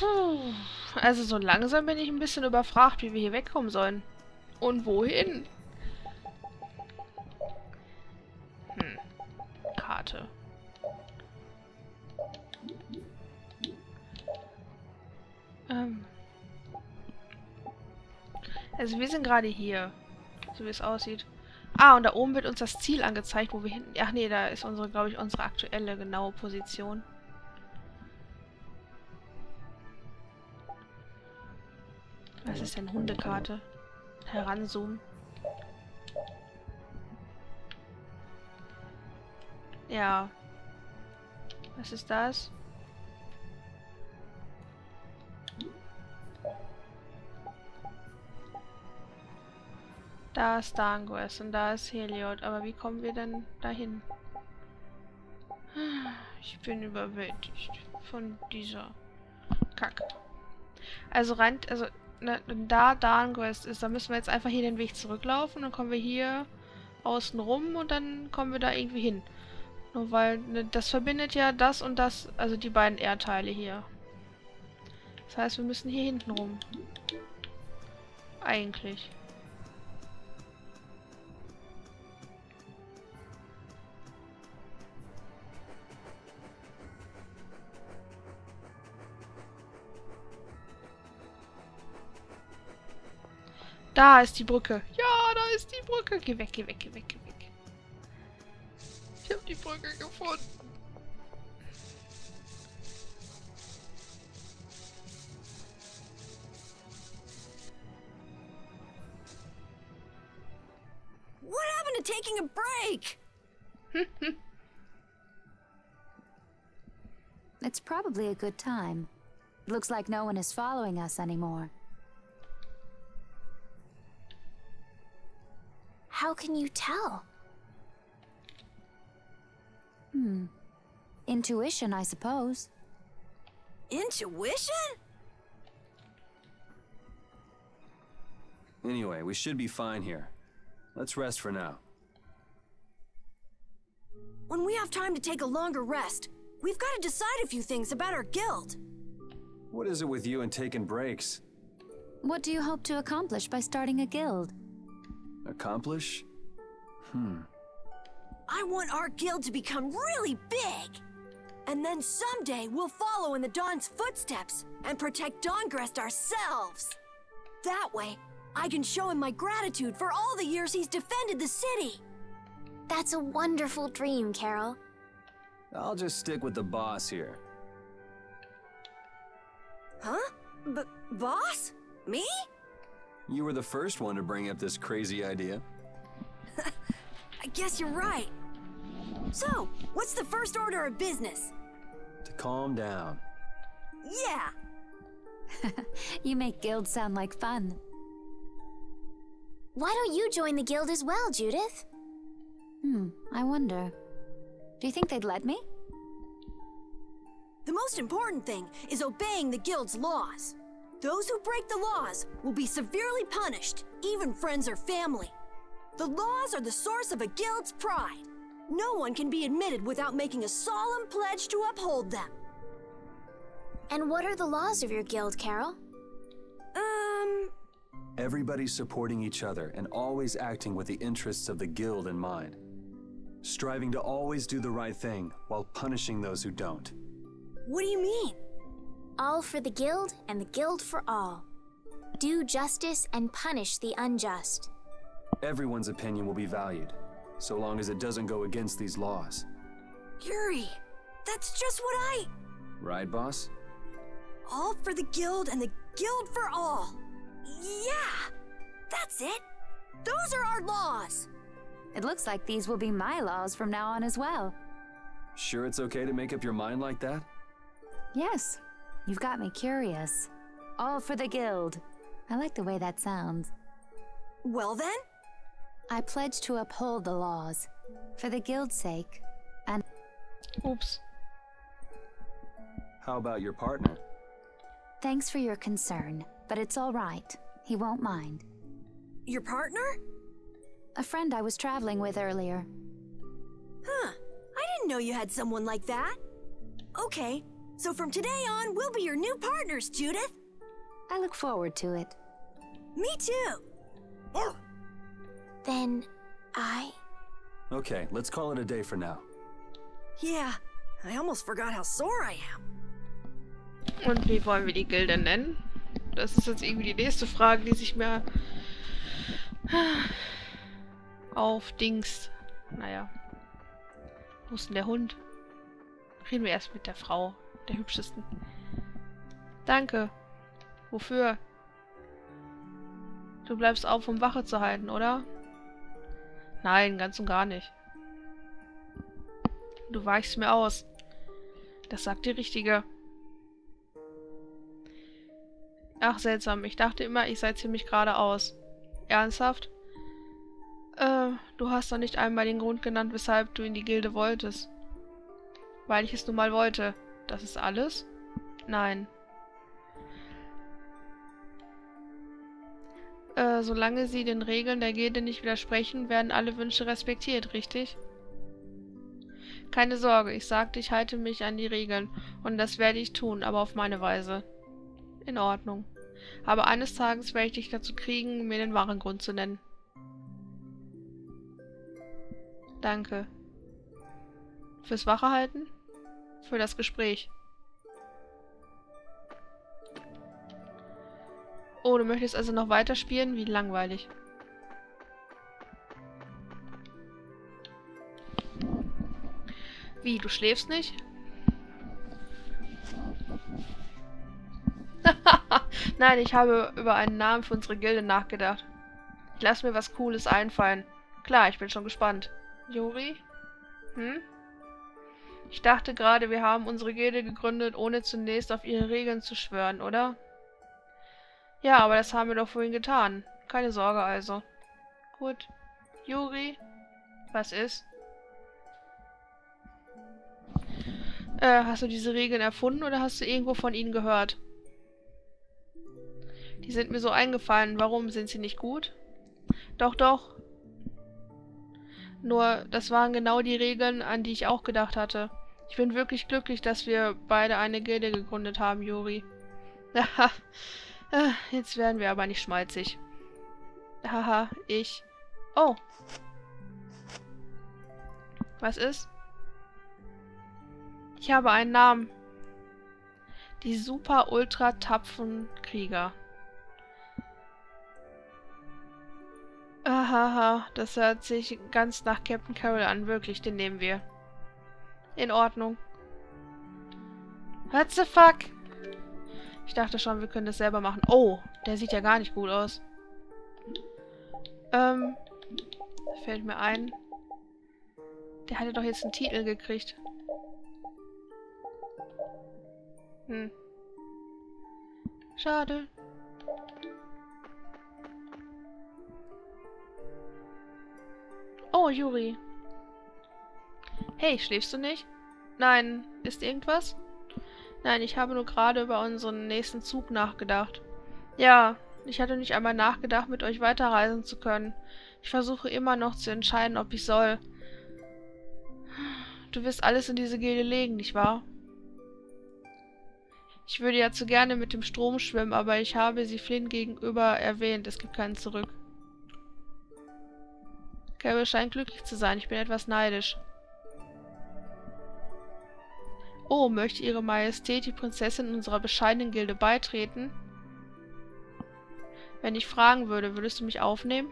Puh. Also so langsam bin ich ein bisschen überfragt, wie wir hier wegkommen sollen. Und wohin? Hm. Karte. Ähm. Also wir sind gerade hier. So wie es aussieht. Ah, und da oben wird uns das Ziel angezeigt, wo wir hinten... Ach nee, da ist unsere, glaube ich, unsere aktuelle genaue Position. Was ist denn Hundekarte? Heranzoomen. Ja. Was ist das? Da ist Dangues und da ist Heliod. Aber wie kommen wir denn dahin? Ich bin überwältigt von dieser Kacke. Also rein, also ne, da Darnquest ist, da müssen wir jetzt einfach hier den Weg zurücklaufen. Dann kommen wir hier außen rum und dann kommen wir da irgendwie hin. Nur weil ne, das verbindet ja das und das, also die beiden Erdteile hier. Das heißt, wir müssen hier hinten rum. Eigentlich. Da ist die Brücke. Ja, da ist die Brücke. Geh weg, geh weg, geh weg, geh weg. Ich habe die Brücke gefunden. What happened to taking a break? It's probably a good time. Looks like no one is following us anymore. How can you tell? Hmm. Intuition, I suppose. Intuition? Anyway, we should be fine here. Let's rest for now. When we have time to take a longer rest, we've got to decide a few things about our guild. What is it with you and taking breaks? What do you hope to accomplish by starting a guild? Accomplish? Hmm. I want our guild to become really big. And then someday we'll follow in the Don's footsteps and protect Dahngrest ourselves. That way, I can show him my gratitude for all the years he's defended the city. That's a wonderful dream, Karol. I'll just stick with the boss here. Huh? B boss? Me? You were the first one to bring up this crazy idea. I guess you're right. So, what's the first order of business? To calm down. Yeah, you make guilds sound like fun. Why don't you join the guild as well, Judith? Hmm, I wonder. Do you think they'd let me? the most important thing is obeying the guild's laws. Those who break the laws will be severely punished, even friends or family. The laws are the source of a guild's pride. No one can be admitted without making a solemn pledge to uphold them. And what are the laws of your guild, Karol? Um, Everybody's supporting each other and always acting with the interests of the guild in mind. Striving to always do the right thing while punishing those who don't. what do you mean? All for the guild and the guild for all. Do justice and punish the unjust. Everyone's opinion will be valued, so long as it doesn't go against these laws. Yuri, that's just what I. Right, boss? All for the guild and the guild for all. Yeah, that's it. Those are our laws. It looks like these will be my laws from now on as well. Sure it's okay to make up your mind like that? Yes, you've got me curious. All for the guild. I like the way that sounds. Well then, I pledge to uphold the laws, for the guild's sake, and Oops. How about your partner? thanks for your concern, but it's all right. He won't mind. your partner? A friend I was traveling with earlier. Huh, I didn't know you had someone like that. Okay, So from today on, we'll be your new partners, Judith. I look forward to it. Me too. Then I. Okay, let's call it a day for now. Yeah, I almost forgot how sore I am. Und wie wollen wir die Gilde nennen? Das ist jetzt irgendwie die nächste Frage, die sich mir auf Dings. Naja. Wo ist denn der Hund? Reden wir erst mit der Frau, der hübschesten. Danke. Wofür? Du bleibst auf, um Wache zu halten, oder? Nein, ganz und gar nicht. Du weichst mir aus. Das sagt die Richtige. Ach, seltsam. Ich dachte immer, ich sei ziemlich geradeaus. Ernsthaft? Äh, du hast doch nicht einmal den Grund genannt, weshalb du in die Gilde wolltest. Weil ich es nun mal wollte. Das ist alles? Nein. Äh, solange sie den Regeln der Gilde nicht widersprechen, werden alle Wünsche respektiert, richtig? Keine Sorge, ich sagte, ich halte mich an die Regeln. Und das werde ich tun, aber auf meine Weise. In Ordnung. Aber eines Tages werde ich dich dazu kriegen, mir den wahren Grund zu nennen. Danke. Fürs Wache halten? Für das Gespräch. Oh, du möchtest also noch weiterspielen? Wie langweilig. Wie, du schläfst nicht? Nein, ich habe über einen Namen für unsere Gilde nachgedacht. Ich lasse mir was Cooles einfallen. Klar, ich bin schon gespannt. Juri? Hm? Ich dachte gerade, wir haben unsere Gilde gegründet, ohne zunächst auf ihre Regeln zu schwören, oder? Ja, aber das haben wir doch vorhin getan. Keine Sorge also. Gut. Juri? Was ist? Äh, hast du diese Regeln erfunden oder hast du irgendwo von ihnen gehört? Die sind mir so eingefallen. Warum? Sind sie nicht gut? Doch, doch. Nur, das waren genau die Regeln, an die ich auch gedacht hatte. Ich bin wirklich glücklich, dass wir beide eine Gilde gegründet haben, Juri. Haha. Jetzt werden wir aber nicht schmalzig. Haha, ich. Oh. Was ist? Ich habe einen Namen. Die super ultra tapfen Krieger. Ahaha, das hört sich ganz nach Captain Carroll an. Wirklich, den nehmen wir. In Ordnung. What the fuck? Ich dachte schon, wir können das selber machen. Oh, der sieht ja gar nicht gut aus. Ähm, fällt mir ein. Der hatte doch jetzt einen Titel gekriegt. Hm. Schade. Oh, Juri. Hey, schläfst du nicht? Nein, ist irgendwas? Nein, ich habe nur gerade über unseren nächsten Zug nachgedacht. Ja, ich hatte nicht einmal nachgedacht, mit euch weiterreisen zu können. Ich versuche immer noch zu entscheiden, ob ich soll. Du wirst alles in diese Gilde legen, nicht wahr? Ich würde ja zu gerne mit dem Strom schwimmen, aber ich habe sie Flynn gegenüber erwähnt. Es gibt keinen zurück. Carol scheint glücklich zu sein. Ich bin etwas neidisch. Oh, möchte Ihre Majestät die Prinzessin unserer bescheidenen Gilde beitreten? Wenn ich fragen würde, würdest du mich aufnehmen?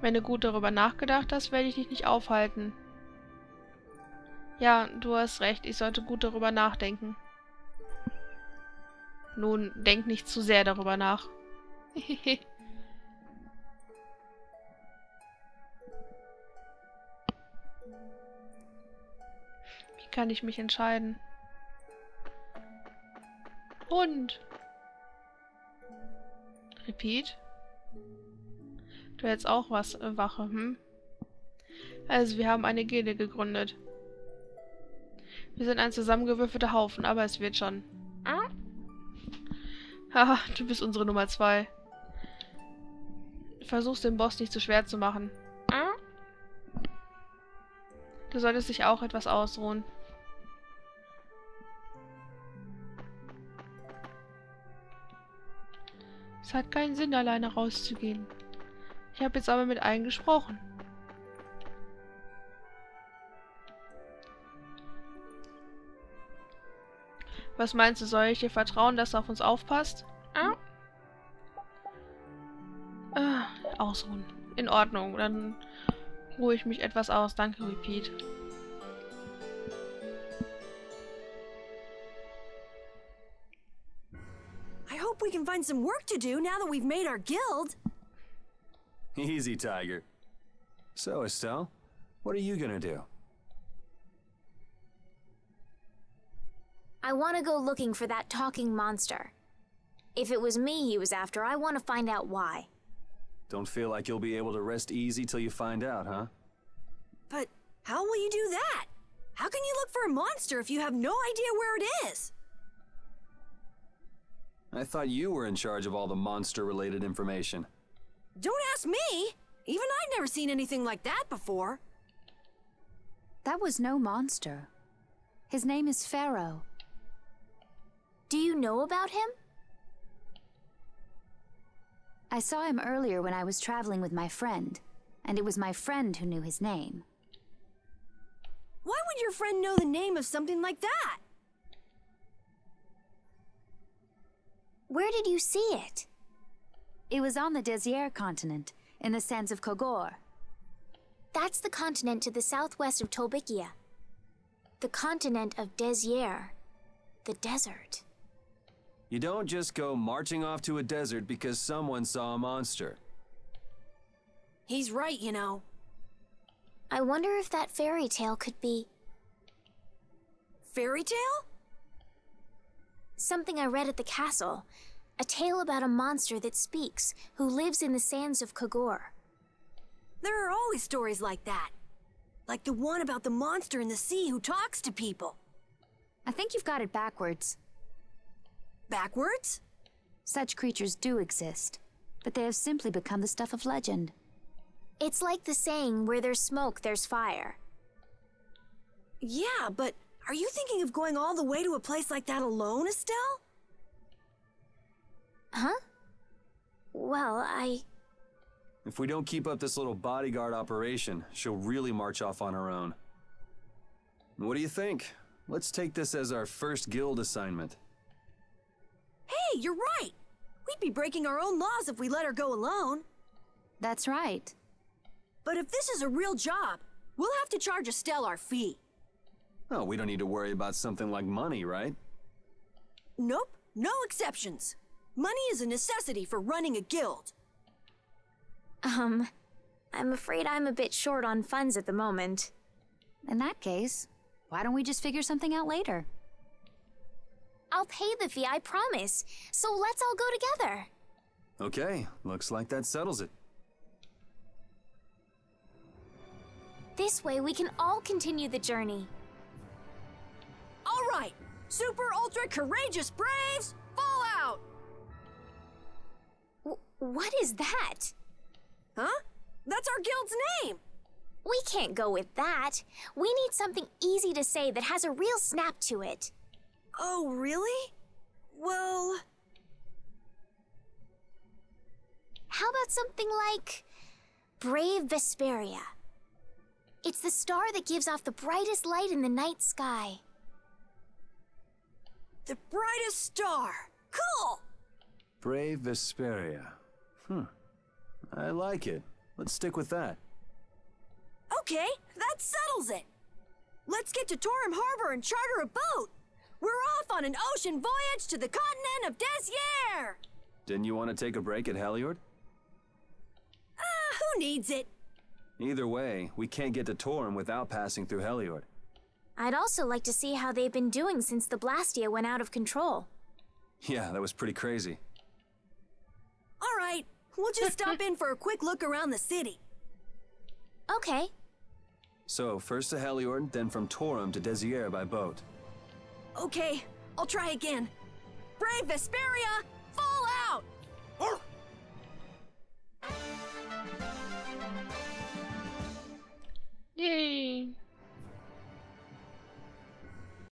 Wenn du gut darüber nachgedacht hast, werde ich dich nicht aufhalten. Ja, du hast recht, ich sollte gut darüber nachdenken. Nun, denk nicht zu sehr darüber nach. Hehehe. kann ich mich entscheiden. Und. Repeat. Du hättest auch was, äh, Wache, hm? Also, wir haben eine Gilde gegründet. Wir sind ein zusammengewürfelter Haufen, aber es wird schon. Haha, du bist unsere Nummer zwei. Versuch's dem Boss nicht zu schwer zu machen. Du solltest dich auch etwas ausruhen. Es hat keinen Sinn, alleine rauszugehen. Ich habe jetzt aber mit allen gesprochen. Was meinst du, soll ich dir vertrauen, dass er auf uns aufpasst? Ah. Ah, ausruhen. In Ordnung, dann ruhe ich mich etwas aus. Danke, Repeat. Can find some work to do now that we've made our guild. Easy, Tiger. So, Estelle, what are you gonna do? I want to go looking for that talking monster. If it was me he was after, I want to find out why. Don't feel like you'll be able to rest easy till you find out, huh? But how will you do that? How can you look for a monster if you have no idea where it is? I thought you were in charge of all the monster-related information. Don't ask me! Even I've never seen anything like that before. That was no monster. His name is Phaeroh. Do you know about him? I saw him earlier when I was traveling with my friend, and it was my friend who knew his name. Why would your friend know the name of something like that? Where did you see it? It was on the Desier continent, in the sands of Kogorh. That's the continent to the southwest of Tolbikia. The continent of Desier. The desert. You don't just go marching off to a desert because someone saw a monster. He's right, you know. I wonder if that fairy tale could be Fairy tale? Something I read at the castle. A tale about a monster that speaks, who lives in the sands of Kogorh. There are always stories like that. Like the one about the monster in the sea who talks to people. I think you've got it backwards. Backwards? Such creatures do exist, but they have simply become the stuff of legend. It's like the saying, where there's smoke, there's fire. Yeah, but are you thinking of going all the way to a place like that alone, Estelle? Huh? Well, I. If we don't keep up this little bodyguard operation, she'll really march off on her own. What do you think? Let's take this as our first guild assignment. Hey, you're right! We'd be breaking our own laws if we let her go alone. That's right. But if this is a real job, we'll have to charge Estelle our fee. Oh, we don't need to worry about something like money, right? Nope, no exceptions. Money is a necessity for running a guild. Um. I'm afraid I'm a bit short on funds at the moment. In that case, why don't we just figure something out later? I'll pay the fee, I promise. So let's all go together. Okay, looks like that settles it. This way we can all continue the journey. Right, super ultra courageous braves, fall out! W- what is that? Huh? That's our guild's name! We can't go with that. We need something easy to say that has a real snap to it. Oh, really? Well, How about something like Brave Vesperia? It's the star that gives off the brightest light in the night sky. The brightest star. Cool! Brave Vesperia. Hmm. I like it. Let's stick with that. Okay, that settles it. Let's get to Torim Harbor and charter a boat. We're off on an ocean voyage to the continent of Desier. Didn't you want to take a break at Heliord? Ah, who needs it? Either way, we can't get to Torim without passing through Heliord. I'd also like to see how they've been doing since the Blastia went out of control. Yeah, that was pretty crazy. All right, we'll just stop in for a quick look around the city. Okay. So, first to Heliord, then from Torim to Desier by boat. Okay, I'll try again. Brave Vesperia, fall out! Arr! Yay!